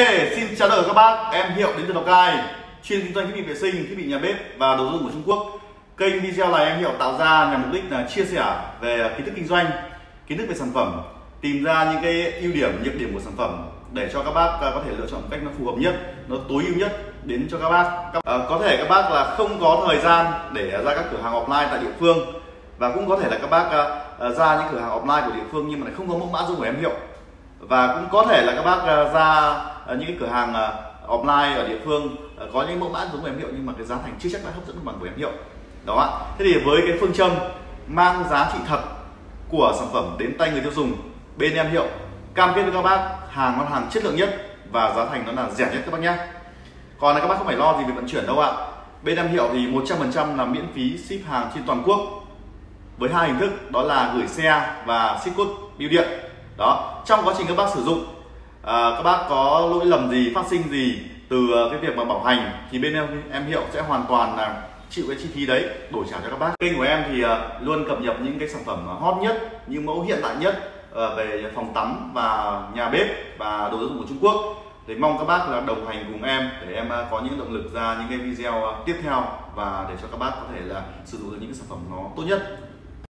Hey, xin chào tất cả các bác, em Hiệu đến từ Lào Cai chuyên kinh doanh thiết bị vệ sinh, thiết bị nhà bếp và đồ dùng của Trung Quốc. Kênh video này em Hiệu tạo ra nhằm mục đích là chia sẻ về kiến thức kinh doanh, kiến thức về sản phẩm, tìm ra những cái ưu điểm, nhược điểm của sản phẩm để cho các bác à, có thể lựa chọn cách nó phù hợp nhất, nó tối ưu nhất đến cho các bác. À, có thể các bác là không có thời gian để ra các cửa hàng offline tại địa phương và cũng có thể là các bác à, à ra những cửa hàng offline của địa phương nhưng mà lại không có mẫu mã dung của em Hiệu và cũng có thể là các bác à, ra à, những cái cửa hàng à, offline ở địa phương có những mẫu mã giống của em hiệu nhưng mà cái giá thành chưa chắc đã hấp dẫn bằng của em hiệu. Đó ạ. thế thì với cái phương châm mang giá trị thật của sản phẩm đến tay người tiêu dùng bên em hiệu, cam kết với các bác hàng ngon hàng chất lượng nhất và giá thành nó là rẻ nhất các bác nhé. Còn là các bác không phải lo gì về vận chuyển đâu ạ. Bên em hiệu thì 100% là miễn phí ship hàng trên toàn quốc với hai hình thức, đó là gửi xe và ship code bưu điện đó trong quá trình các bác sử dụng à, các bác có lỗi lầm gì phát sinh gì từ à, cái việc mà bảo hành thì bên em em hiệu sẽ hoàn toàn là chịu cái chi phí đấy đổi trả cho các bác. Kênh của em thì à, luôn cập nhật những cái sản phẩm hot nhất những mẫu hiện tại nhất à, về phòng tắm và nhà bếp và đồ dùng của Trung Quốc. Thì mong các bác là đồng hành cùng em để em có những động lực ra những cái video tiếp theo và để cho các bác có thể là sử dụng được những cái sản phẩm nó tốt nhất.